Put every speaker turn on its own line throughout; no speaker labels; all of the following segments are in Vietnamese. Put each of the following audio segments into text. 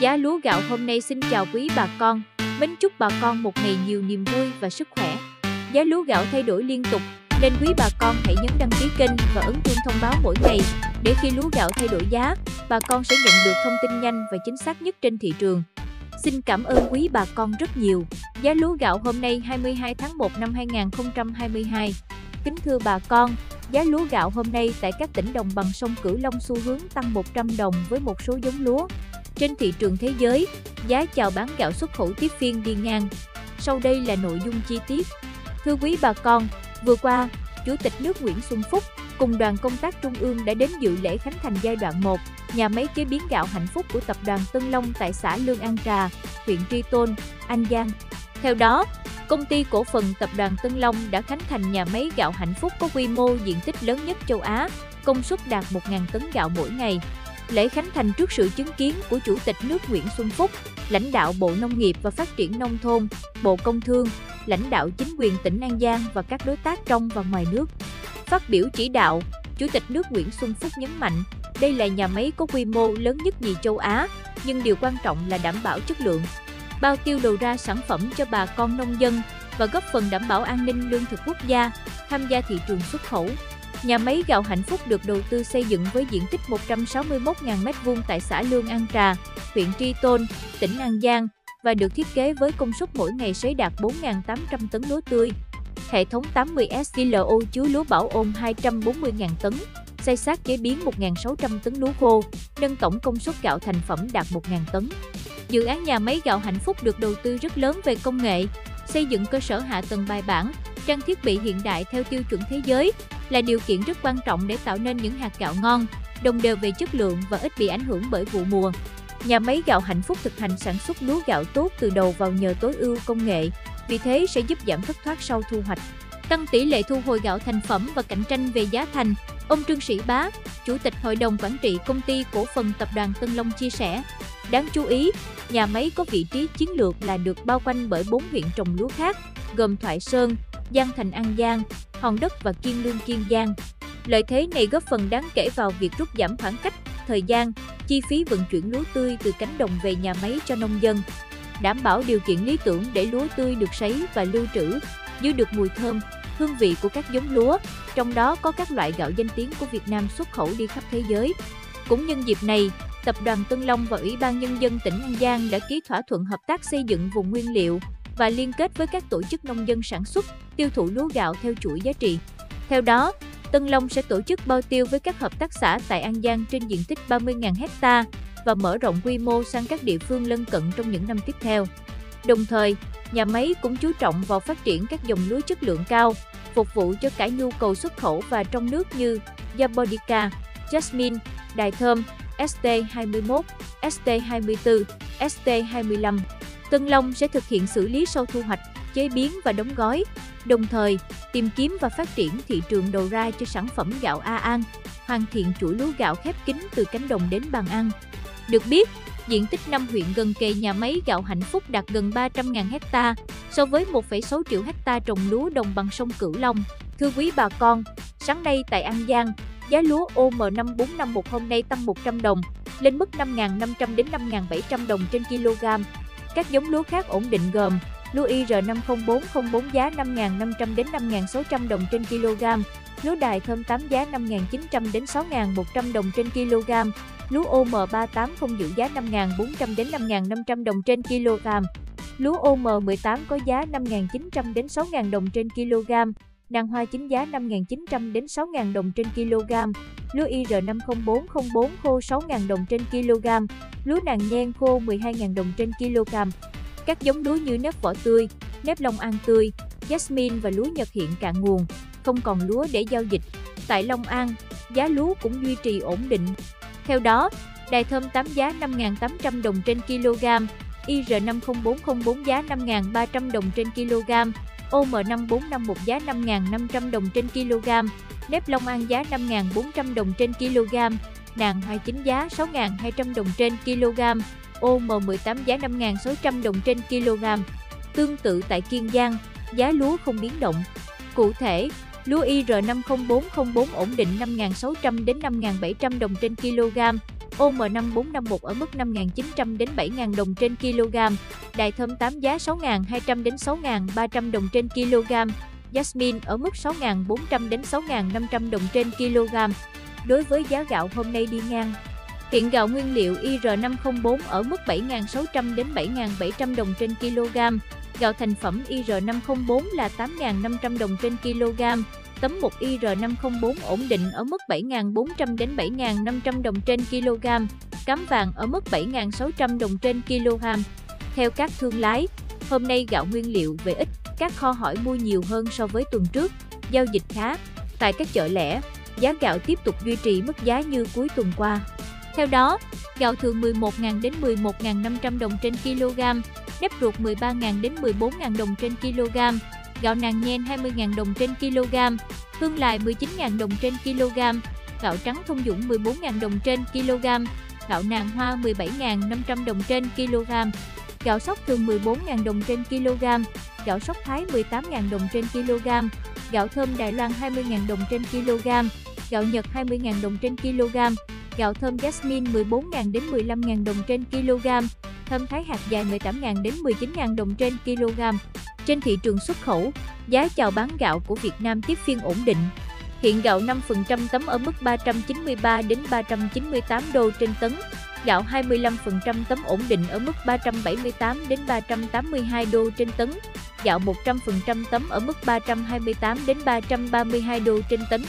giá lúa gạo hôm nay xin chào quý bà con. Mến chúc bà con một ngày nhiều niềm vui và sức khỏe. Giá lúa gạo thay đổi liên tục, nên quý bà con hãy nhấn đăng ký kênh và ấn chuông thông báo mỗi ngày để khi lúa gạo thay đổi giá, bà con sẽ nhận được thông tin nhanh và chính xác nhất trên thị trường. Xin cảm ơn quý bà con rất nhiều. Giá lúa gạo hôm nay 22 tháng 1 năm 2022. Kính thưa bà con, giá lúa gạo hôm nay tại các tỉnh đồng bằng sông Cửu Long xu hướng tăng 100 đồng với một số giống lúa. Trên thị trường thế giới, giá chào bán gạo xuất khẩu tiếp phiên đi ngang. Sau đây là nội dung chi tiết. Thưa quý bà con, vừa qua, Chủ tịch nước Nguyễn Xuân Phúc cùng đoàn công tác trung ương đã đến dự lễ khánh thành giai đoạn 1 nhà máy chế biến gạo hạnh phúc của tập đoàn Tân Long tại xã Lương An Trà, huyện Tri Tôn, An Giang. Theo đó, công ty cổ phần tập đoàn Tân Long đã khánh thành nhà máy gạo hạnh phúc có quy mô diện tích lớn nhất châu Á, công suất đạt 1.000 tấn gạo mỗi ngày. Lễ khánh thành trước sự chứng kiến của Chủ tịch nước Nguyễn Xuân Phúc, lãnh đạo Bộ Nông nghiệp và Phát triển Nông thôn, Bộ Công Thương, lãnh đạo chính quyền tỉnh An Giang và các đối tác trong và ngoài nước. Phát biểu chỉ đạo, Chủ tịch nước Nguyễn Xuân Phúc nhấn mạnh, đây là nhà máy có quy mô lớn nhất nhì châu Á, nhưng điều quan trọng là đảm bảo chất lượng, bao tiêu đầu ra sản phẩm cho bà con nông dân và góp phần đảm bảo an ninh lương thực quốc gia, tham gia thị trường xuất khẩu. Nhà máy gạo Hạnh Phúc được đầu tư xây dựng với diện tích 161.000 m2 tại xã Lương An Trà, huyện Tri Tôn, tỉnh An Giang và được thiết kế với công suất mỗi ngày sấy đạt 4.800 tấn lúa tươi. Hệ thống 80 SKLO chứa lúa bảo ôn 240.000 tấn, xây sát chế biến 1.600 tấn lúa khô, nâng tổng công suất gạo thành phẩm đạt 1.000 tấn. Dự án nhà máy gạo Hạnh Phúc được đầu tư rất lớn về công nghệ, xây dựng cơ sở hạ tầng bài bản, trang thiết bị hiện đại theo tiêu chuẩn thế giới là điều kiện rất quan trọng để tạo nên những hạt gạo ngon, đồng đều về chất lượng và ít bị ảnh hưởng bởi vụ mùa. Nhà máy gạo Hạnh Phúc thực hành sản xuất lúa gạo tốt từ đầu vào nhờ tối ưu công nghệ, vì thế sẽ giúp giảm thất thoát sau thu hoạch, tăng tỷ lệ thu hồi gạo thành phẩm và cạnh tranh về giá thành. Ông Trương Sĩ Bá, Chủ tịch Hội đồng Quản trị Công ty Cổ phần Tập đoàn Tân Long chia sẻ, đáng chú ý, nhà máy có vị trí chiến lược là được bao quanh bởi 4 huyện trồng lúa khác, gồm Thoại Sơn, Giang Thành An Giang, Hòn Đất và Kiên Lương Kiên Giang. Lợi thế này góp phần đáng kể vào việc rút giảm khoảng cách, thời gian, chi phí vận chuyển lúa tươi từ cánh đồng về nhà máy cho nông dân, đảm bảo điều kiện lý tưởng để lúa tươi được sấy và lưu trữ, giữ được mùi thơm, hương vị của các giống lúa, trong đó có các loại gạo danh tiếng của Việt Nam xuất khẩu đi khắp thế giới. Cũng nhân dịp này, Tập đoàn Tân Long và Ủy ban Nhân dân tỉnh An Giang đã ký thỏa thuận hợp tác xây dựng vùng nguyên liệu và liên kết với các tổ chức nông dân sản xuất, tiêu thụ lúa gạo theo chuỗi giá trị. Theo đó, Tân Long sẽ tổ chức bao tiêu với các hợp tác xã tại An Giang trên diện tích 30.000 hecta và mở rộng quy mô sang các địa phương lân cận trong những năm tiếp theo. Đồng thời, nhà máy cũng chú trọng vào phát triển các dòng lúa chất lượng cao, phục vụ cho cả nhu cầu xuất khẩu và trong nước như Japonica, Jasmine, Đài Thơm, ST21, ST24, ST25. Tân Long sẽ thực hiện xử lý sau thu hoạch, chế biến và đóng gói, đồng thời tìm kiếm và phát triển thị trường đầu ra cho sản phẩm gạo A An, hoàn thiện chuỗi lúa gạo khép kín từ cánh đồng đến bàn ăn. Được biết, diện tích 5 huyện gần kề nhà máy gạo Hạnh Phúc đạt gần 300.000 hecta so với 1,6 triệu hecta trồng lúa đồng bằng sông Cửu Long. Thưa quý bà con, sáng nay tại An Giang, giá lúa OM5451 hôm nay tăng 100 đồng, lên mức 5.500 đến 5.700 đồng trên kg. Các giống lúa khác ổn định gồm lúa IR50404 giá 5.500 đến 5.600 đồng trên kg, lúa đài thơm 8 giá 5.900 đến 6.100 đồng trên kg, lúa OM380 giữ giá 5.400 đến 5.500 đồng trên kg, lúa OM18 có giá 5.900 đến 6.000 đồng trên kg, nàng hoa chính giá 5.900 đến 6.000 đồng trên kg, lúa IR50404 khô 6.000 đồng trên kg, lúa nàng nhen khô 12.000 đồng trên kg. Các giống lúa như nếp vỏ tươi, nếp Long An tươi, Jasmine và lúa Nhật hiện cạn nguồn, không còn lúa để giao dịch. Tại Long An, giá lúa cũng duy trì ổn định. Theo đó, đài thơm 8 giá 5.800 đồng trên kg, IR50404 giá 5.300 đồng trên kg, OM5451 giá 5.500 đồng trên kg, nếp Long An giá 5.400 đồng trên kg, nàng 29 giá 6.200 đồng trên kg, OM18 giá 5.600 đồng trên kg. Tương tự tại Kiên Giang, giá lúa không biến động. Cụ thể, lúa IR50404 ổn định 5.600 đến 5.700 đồng trên kg, OM5451 ở mức 5.900 đến 7.000 đồng trên kg, Đại thơm 8 giá 6.200 đến 6.300 đồng trên kg, Jasmine ở mức 6.400 đến 6.500 đồng trên kg. Đối với giá gạo hôm nay đi ngang, hiện gạo nguyên liệu IR504 ở mức 7.600 đến 7.700 đồng trên kg, gạo thành phẩm IR504 là 8.500 đồng trên kg, tấm 1 IR504 ổn định ở mức 7.400 đến 7.500 đồng trên kg, cám vàng ở mức 7.600 đồng trên kg. Theo các thương lái, hôm nay gạo nguyên liệu về ít, các kho hỏi mua nhiều hơn so với tuần trước, giao dịch khá. Tại các chợ lẻ, giá gạo tiếp tục duy trì mức giá như cuối tuần qua. Theo đó, gạo thường 11.000 đến 11.500 đồng trên kg, nếp ruột 13.000 đến 14.000 đồng trên kg, gạo nàng nhen 20.000 đồng trên kg, hương lại 19.000 đồng trên kg, gạo trắng thông dụng 14.000 đồng trên kg, gạo nàng hoa 17.500 đồng trên kg, gạo sóc thường 14.000 đồng trên kg, gạo sóc thái 18.000 đồng trên kg, gạo thơm Đài Loan 20.000 đồng trên kg, gạo Nhật 20.000 đồng trên kg, gạo thơm Jasmine 14.000 đến 15.000 đồng trên kg, thơm thái hạt dài 18.000 đến 19.000 đồng trên kg. Trên thị trường xuất khẩu, giá chào bán gạo của Việt Nam tiếp phiên ổn định. Hiện gạo 5% tấm ở mức 393 đến 398 đô trên tấn, gạo 25% tấm ổn định ở mức 378 đến 382 đô trên tấn, gạo 100% tấm ở mức 328 đến 332 đô trên tấn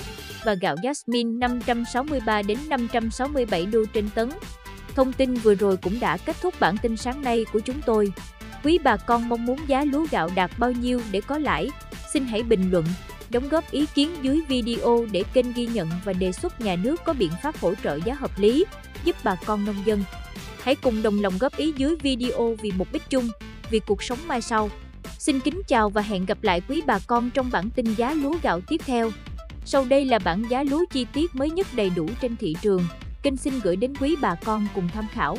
và gạo Jasmine 563 đến 567 đô trên tấn. Thông tin vừa rồi cũng đã kết thúc bản tin sáng nay của chúng tôi. Quý bà con mong muốn giá lúa gạo đạt bao nhiêu để có lãi? Xin hãy bình luận, đóng góp ý kiến dưới video để kênh ghi nhận và đề xuất nhà nước có biện pháp hỗ trợ giá hợp lý, giúp bà con nông dân. Hãy cùng đồng lòng góp ý dưới video vì mục đích chung, vì cuộc sống mai sau. Xin kính chào và hẹn gặp lại quý bà con trong bản tin giá lúa gạo tiếp theo. Sau đây là bản giá lúa chi tiết mới nhất đầy đủ trên thị trường. Kênh xin gửi đến quý bà con cùng tham khảo.